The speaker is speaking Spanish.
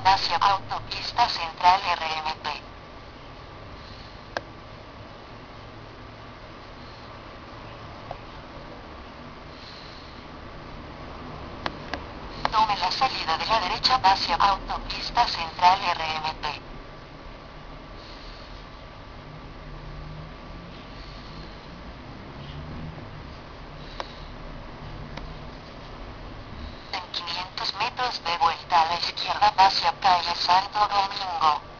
derecha hacia Autopista Central RMP. Tome la salida de la derecha hacia Autopista Central RMP. En 500 metros de vuelta a la izquierda hacia calle Santo Domingo.